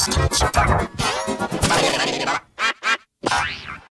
Just together.